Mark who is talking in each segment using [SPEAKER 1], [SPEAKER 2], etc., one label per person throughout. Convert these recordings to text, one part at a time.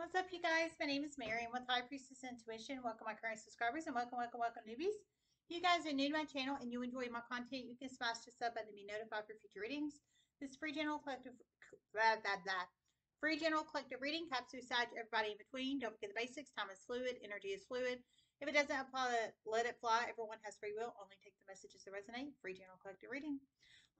[SPEAKER 1] What's up, you guys? My name is Mary. I'm with High Priestess Intuition. Welcome, my current subscribers, and welcome, welcome, welcome, newbies. If you guys are new to my channel and you enjoy my content, you can smash the sub button to be notified for future readings. This free general collective, blah, blah, blah. Free general collective reading caps aside to everybody in between. Don't forget the basics. Time is fluid. Energy is fluid. If it doesn't apply, let it fly. Everyone has free will. Only take the messages that resonate. Free general collective reading.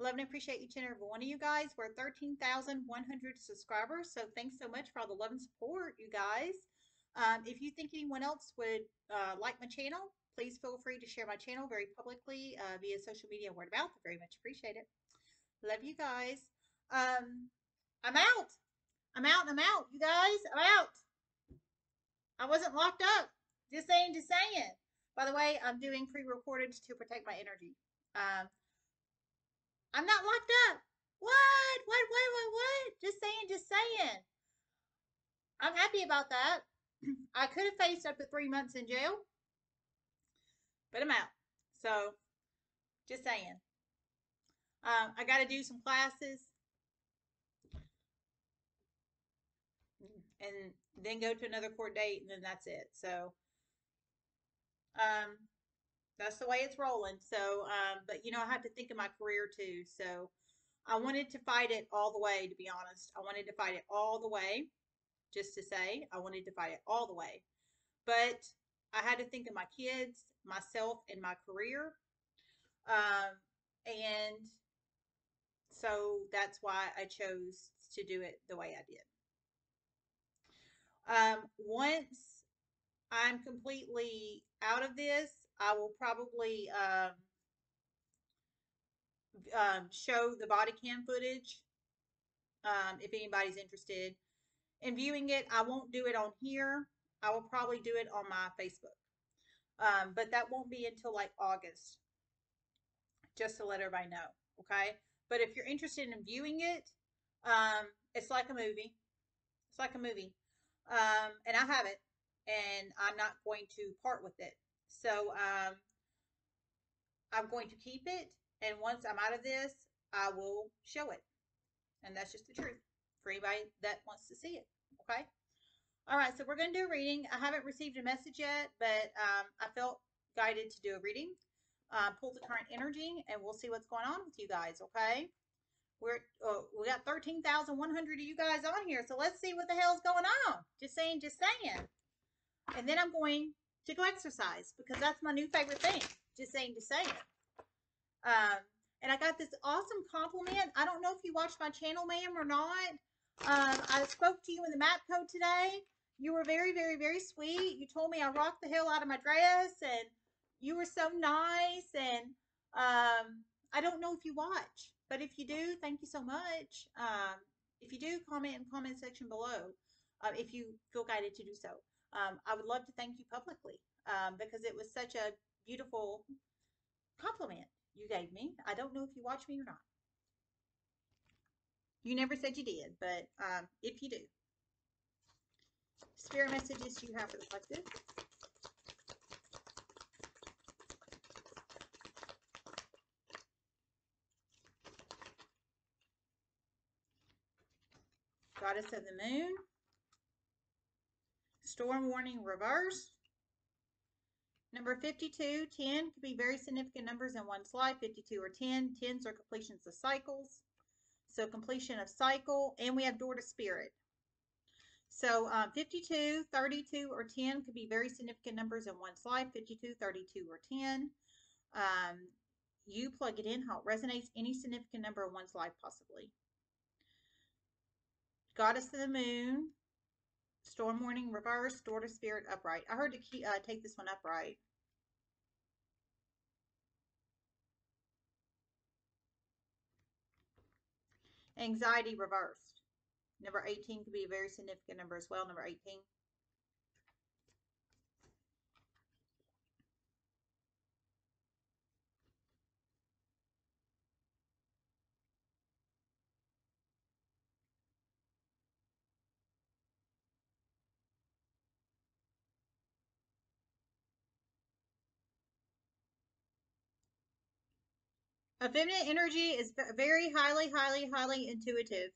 [SPEAKER 1] Love and appreciate each and every one of you guys. We're 13,100 subscribers, so thanks so much for all the love and support, you guys. Um, if you think anyone else would uh, like my channel, please feel free to share my channel very publicly uh, via social media word of mouth. I very much appreciate it. Love you guys. Um, I'm out. I'm out I'm out, you guys. I'm out. I wasn't locked up. Just saying, just saying. By the way, I'm doing pre-recorded to protect my energy. Um, I'm not locked up. What? What? What? What? What? Just saying, just saying. I'm happy about that. I could have faced up to three months in jail, but I'm out. So, just saying. Um, I got to do some classes and then go to another court date, and then that's it. So, um, that's the way it's rolling. So, um, but you know, I have to think of my career too. So, I wanted to fight it all the way. To be honest, I wanted to fight it all the way. Just to say, I wanted to fight it all the way. But I had to think of my kids, myself, and my career. Um, and so that's why I chose to do it the way I did. Um, once I'm completely out of this, I will probably um, um, show the body cam footage um, if anybody's interested in viewing it. I won't do it on here. I will probably do it on my Facebook. Um, but that won't be until like August, just to let everybody know. Okay. But if you're interested in viewing it, um, it's like a movie. It's like a movie. Um, and I have it, and I'm not going to part with it. So um, I'm going to keep it. And once I'm out of this, I will show it. And that's just the truth for anybody that wants to see it. Okay. All right. So we're going to do a reading. I haven't received a message yet, but um, I felt guided to do a reading. Uh, pull the current energy and we'll see what's going on with you guys. Okay. We're uh, we got 13,100 of you guys on here. So let's see what the hell's going on. Just saying, just saying. And then I'm going to go exercise because that's my new favorite thing. Just saying to say it. Um, and I got this awesome compliment. I don't know if you watched my channel, ma'am, or not. Um, I spoke to you in the map code today. You were very, very, very sweet. You told me I rocked the hell out of my dress, and you were so nice. And um, I don't know if you watch, but if you do, thank you so much. Um, if you do, comment in comment section below uh, if you feel guided to do so um, I would love to thank you publicly um, because it was such a beautiful compliment you gave me. I don't know if you watch me or not. You never said you did, but um, if you do. Spirit messages you have for the collective. Goddess of the Moon. Storm warning reverse. Number 52, 10 could be very significant numbers in one slide, 52 or 10. 10s are completions of cycles. So completion of cycle, and we have door to spirit. So um, 52, 32, or 10 could be very significant numbers in one slide, 52, 32, or 10. Um, you plug it in how it resonates, any significant number in one slide possibly. Goddess of the Moon, Storm warning reverse, door to spirit upright. I heard to keep, uh, take this one upright. Anxiety reversed. Number 18 could be a very significant number as well. Number 18. A feminine energy is very highly, highly, highly intuitive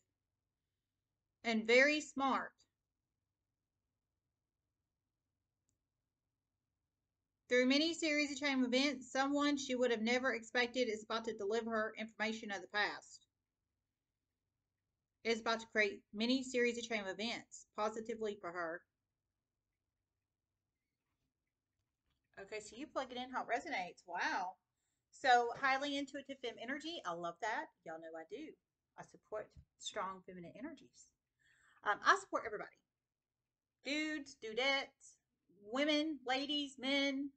[SPEAKER 1] and very smart. Through many series of chain events, someone she would have never expected is about to deliver her information of the past. It is about to create many series of chain events positively for her. Okay, so you plug it in how it resonates. Wow. So highly intuitive fem energy. I love that. Y'all know I do. I support strong feminine energies. Um, I support everybody. Dudes, dudettes, women, ladies, men,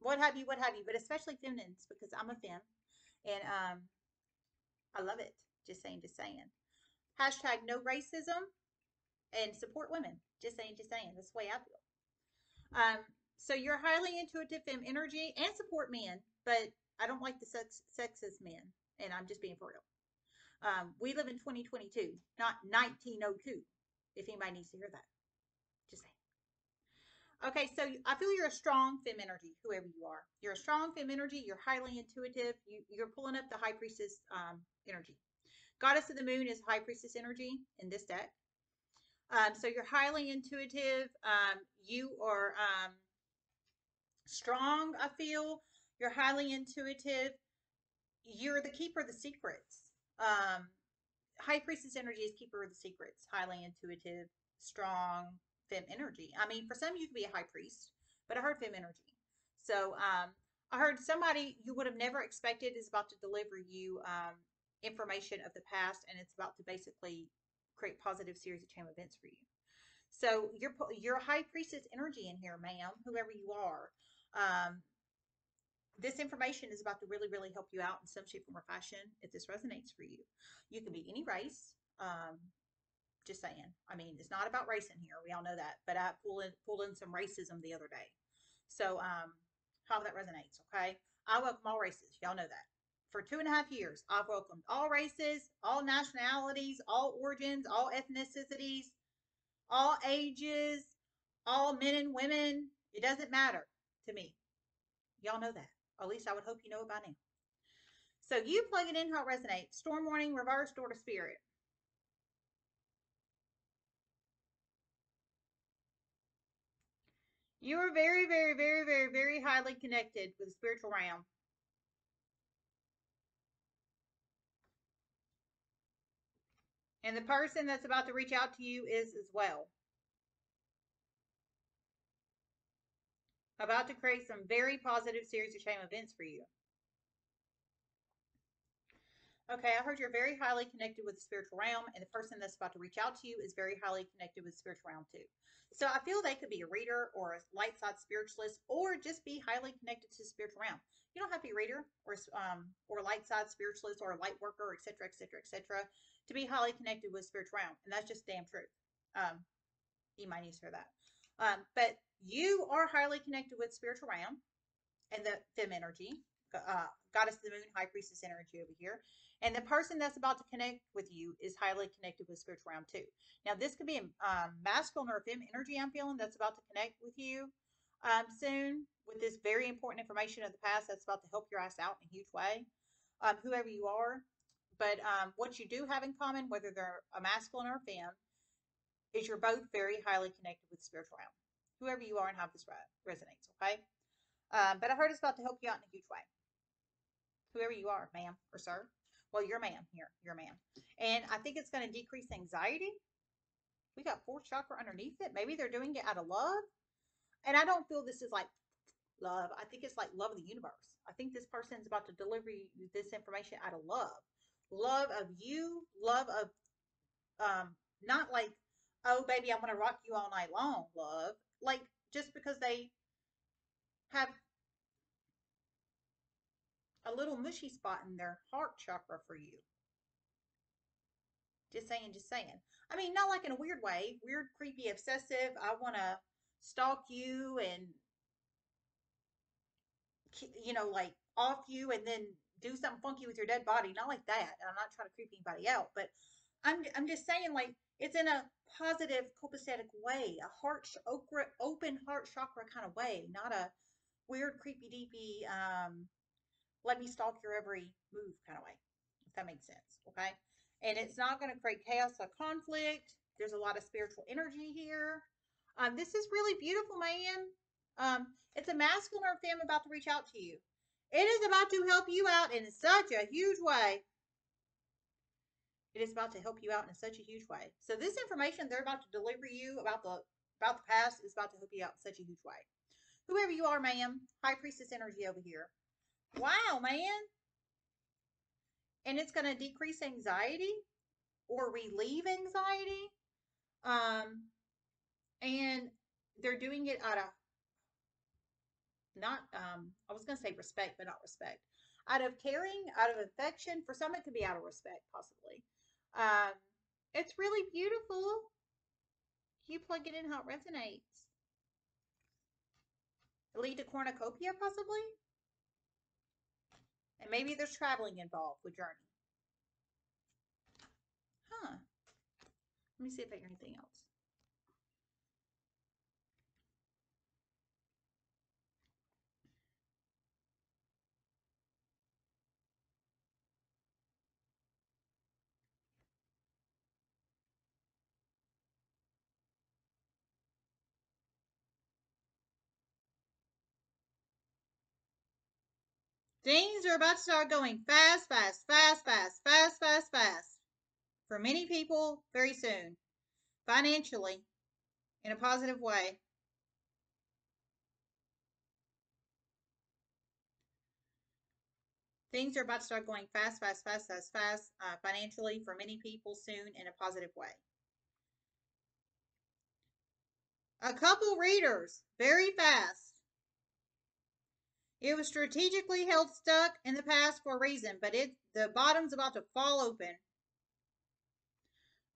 [SPEAKER 1] what have you, what have you, but especially feminines because I'm a fem and um, I love it. Just saying, just saying. Hashtag no racism and support women. Just saying, just saying. That's the way I feel. Um, so you're highly intuitive fem energy and support men, but I don't like the sex sexist men, and I'm just being for real. Um, we live in 2022, not 1902. If anybody needs to hear that, just saying. Okay, so I feel you're a strong fem energy, whoever you are. You're a strong fem energy. You're highly intuitive. You, you're pulling up the high priestess um, energy. Goddess of the moon is high priestess energy in this deck. Um, so you're highly intuitive. Um, you are um, strong, I feel. You're highly intuitive. You're the keeper of the secrets. Um, high priestess energy is keeper of the secrets. Highly intuitive, strong, fem energy. I mean, for some you could be a high priest, but I heard fem energy. So um, I heard somebody you would have never expected is about to deliver you um, information of the past, and it's about to basically create positive series of chain events for you. So you're you're a high priestess energy in here, ma'am, whoever you are. Um, this information is about to really, really help you out in some shape, or fashion if this resonates for you. You can be any race. Um, just saying. I mean, it's not about racing here. We all know that. But I pulled in, pulled in some racism the other day. So, um, how that resonates, okay? I welcome all races. Y'all know that. For two and a half years, I've welcomed all races, all nationalities, all origins, all ethnicities, all ages, all men and women. It doesn't matter to me. Y'all know that. Or at least I would hope you know it by now. So you plug it in how it resonates. Storm warning, reverse, door to spirit. You are very, very, very, very, very highly connected with the spiritual realm. And the person that's about to reach out to you is as well. About to create some very positive series of chain events for you. Okay, I heard you're very highly connected with the spiritual realm, and the person that's about to reach out to you is very highly connected with the spiritual realm too. So I feel they could be a reader or a light side spiritualist, or just be highly connected to the spiritual realm. You don't have to be a reader or um or light side spiritualist or a light worker, etc., etc., etc., to be highly connected with spiritual realm, and that's just damn true. Um, you might need to hear that. Um, but you are highly connected with spiritual realm and the fem energy, uh, goddess of the moon, high priestess energy over here. And the person that's about to connect with you is highly connected with spiritual realm too. Now, this could be a um, masculine or fem energy I'm feeling that's about to connect with you um, soon with this very important information of the past that's about to help your ass out in a huge way, um, whoever you are. But um, what you do have in common, whether they're a masculine or a fem, is you're both very highly connected with spiritual realm, whoever you are and how this resonates, okay? Um, but I heard it's about to help you out in a huge way. Whoever you are, ma'am or sir. Well, you're man here. You're man. And I think it's going to decrease anxiety. We got fourth chakra underneath it. Maybe they're doing it out of love. And I don't feel this is like love. I think it's like love of the universe. I think this person's about to deliver you this information out of love. Love of you, love of um not like, oh baby, I'm gonna rock you all night long, love. Like just because they have a little mushy spot in their heart chakra for you. Just saying, just saying. I mean, not like in a weird way, weird, creepy, obsessive. I want to stalk you and, you know, like off you and then do something funky with your dead body. Not like that. I'm not trying to creep anybody out, but I'm, I'm just saying, like, it's in a positive, copacetic way, a heart, open heart chakra kind of way, not a weird, creepy, deepy, um, let me stalk your every move kind of way, if that makes sense. Okay. And it's not going to create chaos or conflict. There's a lot of spiritual energy here. Um, this is really beautiful, man. Um, it's a masculine or femme about to reach out to you. It is about to help you out in such a huge way. It is about to help you out in such a huge way. So this information they're about to deliver you about the about the past is about to help you out in such a huge way. Whoever you are, ma'am, high priestess energy over here. Wow, man. And it's going to decrease anxiety or relieve anxiety. Um, and they're doing it out of not um I was gonna say respect, but not respect. Out of caring, out of affection. For some it could be out of respect, possibly. Um it's really beautiful. You plug it in how it resonates. Lead to cornucopia, possibly? And maybe there's traveling involved with Journey. Huh. Let me see if I hear anything else. Things are about to start going fast, fast, fast, fast, fast, fast, fast. For many people, very soon. Financially, in a positive way. Things are about to start going fast, fast, fast, fast, fast, uh, financially for many people soon in a positive way. A couple readers, very fast. It was strategically held stuck in the past for a reason, but it the bottom's about to fall open.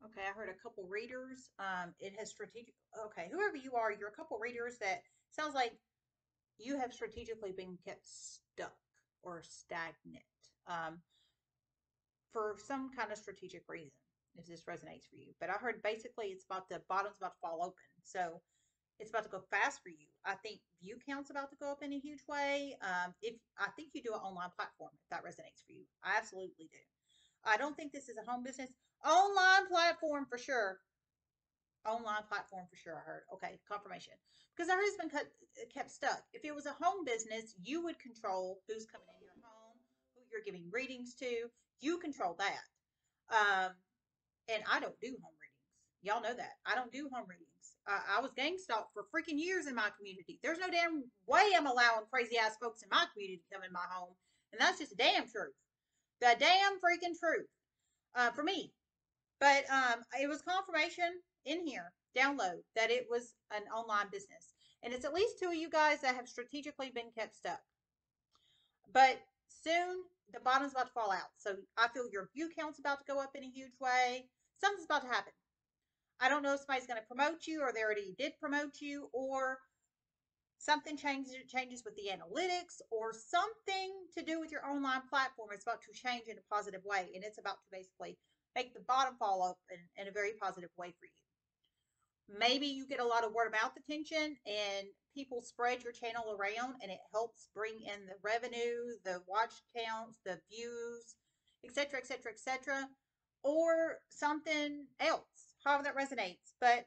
[SPEAKER 1] Okay, I heard a couple readers. Um, it has strategic. Okay, whoever you are, you're a couple readers that sounds like you have strategically been kept stuck or stagnant um, for some kind of strategic reason. If this resonates for you, but I heard basically it's about the bottom's about to fall open. So it's about to go fast for you. I think view count's about to go up in a huge way. Um, if I think you do an online platform, if that resonates for you, I absolutely do. I don't think this is a home business. Online platform for sure. Online platform for sure. I heard. Okay, confirmation. Because it's been cut, kept stuck. If it was a home business, you would control who's coming in your home, who you're giving readings to. You control that. Um, and I don't do home readings. Y'all know that. I don't do home readings. Uh, I was gang stalked for freaking years in my community. There's no damn way I'm allowing crazy ass folks in my community to come in my home. And that's just the damn truth. The damn freaking truth. Uh, for me. But um, it was confirmation in here, download, that it was an online business. And it's at least two of you guys that have strategically been kept stuck. But soon, the bottom's about to fall out. So I feel your view count's about to go up in a huge way. Something's about to happen. I don't know if somebody's going to promote you or they already did promote you or something changes changes with the analytics or something to do with your online platform is about to change in a positive way and it's about to basically make the bottom fall up in, in a very positive way for you. Maybe you get a lot of word of mouth attention and people spread your channel around and it helps bring in the revenue the watch counts the views etc etc etc or something else however that resonates. But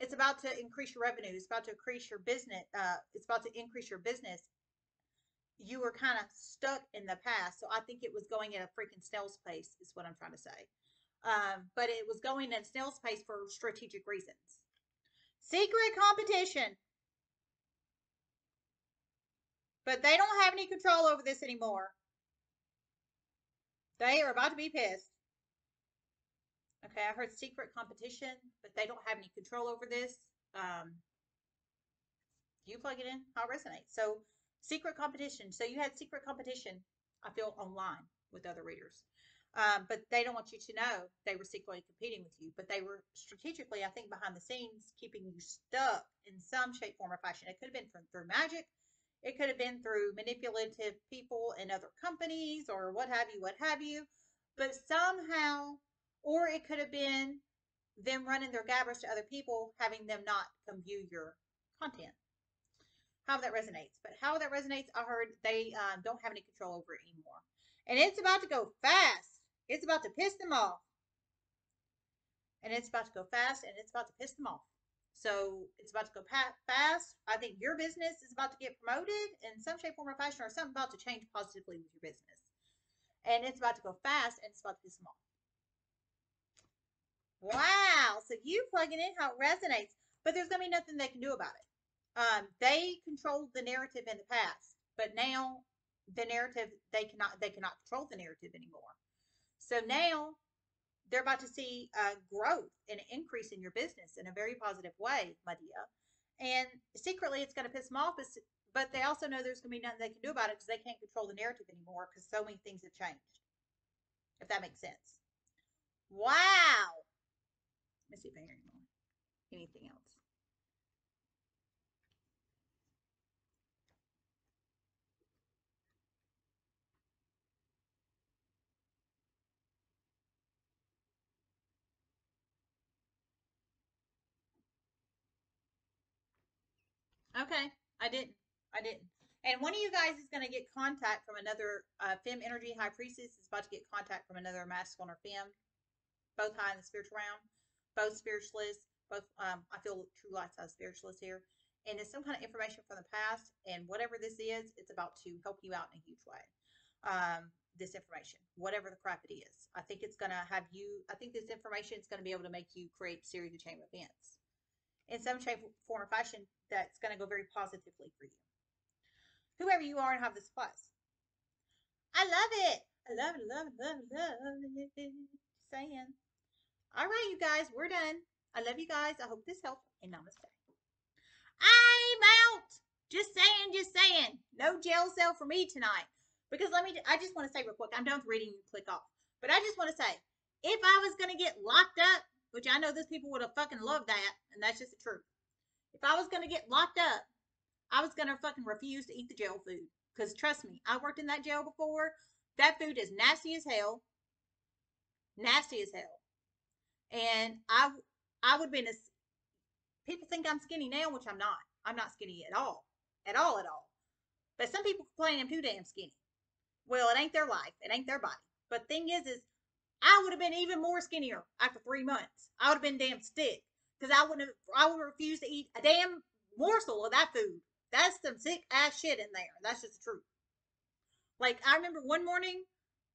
[SPEAKER 1] it's about to increase your revenue. It's about to increase your business. Uh, it's about to increase your business. You were kind of stuck in the past, so I think it was going at a freaking snail's pace. Is what I'm trying to say. Um, but it was going at snail's pace for strategic reasons. Secret competition. But they don't have any control over this anymore. They are about to be pissed. Okay, I heard secret competition, but they don't have any control over this. Um, you plug it in, how it resonates. So, secret competition. So, you had secret competition, I feel, online with other readers. Um, but they don't want you to know they were secretly competing with you. But they were strategically, I think, behind the scenes, keeping you stuck in some shape, form, or fashion. It could have been from, through magic. It could have been through manipulative people in other companies or what have you, what have you. But somehow or it could have been them running their gabbers to other people, having them not come view your content. How that resonates. But how that resonates, I heard they um, don't have any control over it anymore. And it's about to go fast. It's about to piss them off. And it's about to go fast and it's about to piss them off. So it's about to go fast. I think your business is about to get promoted in some shape, form, or fashion, or something about to change positively with your business. And it's about to go fast and it's about to piss them off. Wow. So you plugging in how it resonates, but there's going to be nothing they can do about it. Um, they controlled the narrative in the past, but now the narrative they cannot they cannot control the narrative anymore. So now they're about to see uh, growth and an increase in your business in a very positive way, my dear. And secretly, it's going to piss them off, but they also know there's going to be nothing they can do about it because they can't control the narrative anymore because so many things have changed. If that makes sense. Wow. Let me see if I hear anything else. Okay, I didn't. I didn't. And one of you guys is going to get contact from another uh, Fem Energy High Priestess is about to get contact from another masculine or Fem, both high in the spiritual realm, both spiritualists, both, um, I feel true light side spiritualists here. And it's some kind of information from the past. And whatever this is, it's about to help you out in a huge way. Um, this information, whatever the crap it is. I think it's going to have you, I think this information is going to be able to make you create series of chain events in some shape, form, or fashion that's going to go very positively for you. Whoever you are and have the supplies. I love it. I love it, love it, love it, love it. Saying. All right, you guys, we're done. I love you guys. I hope this helped. And namaste. I'm out. Just saying, just saying. No jail cell for me tonight. Because let me, I just want to say real quick, I'm done with reading and click off. But I just want to say, if I was going to get locked up which I know those people would have fucking loved that, and that's just the truth. If I was gonna get locked up, I was gonna fucking refuse to eat the jail food. Cause trust me, I worked in that jail before. That food is nasty as hell. Nasty as hell. And I I would have been as people think I'm skinny now, which I'm not. I'm not skinny at all. At all at all. But some people complain I'm too damn skinny. Well, it ain't their life. It ain't their body. But thing is, is I would have been even more skinnier after three months. I would have been damn stick because I wouldn't have. I would refuse to eat a damn morsel of that food. That's some sick ass shit in there. That's just the truth. Like I remember one morning,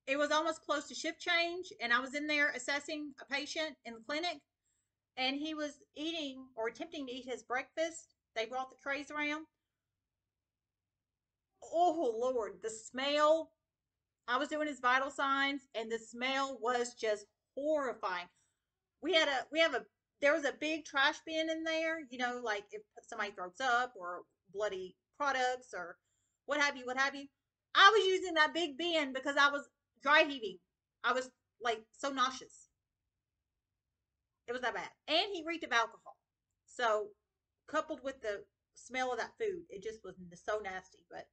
[SPEAKER 1] it was almost close to shift change, and I was in there assessing a patient in the clinic, and he was eating or attempting to eat his breakfast. They brought the trays around. Oh Lord, the smell I was doing his vital signs, and the smell was just horrifying. We had a we have a there was a big trash bin in there, you know, like if somebody throws up or bloody products or what have you, what have you. I was using that big bin because I was dry heaving. I was like so nauseous. It was that bad. And he reeked of alcohol. So coupled with the smell of that food, it just was so nasty. But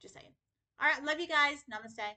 [SPEAKER 1] just saying. All right. Love you guys. Namaste.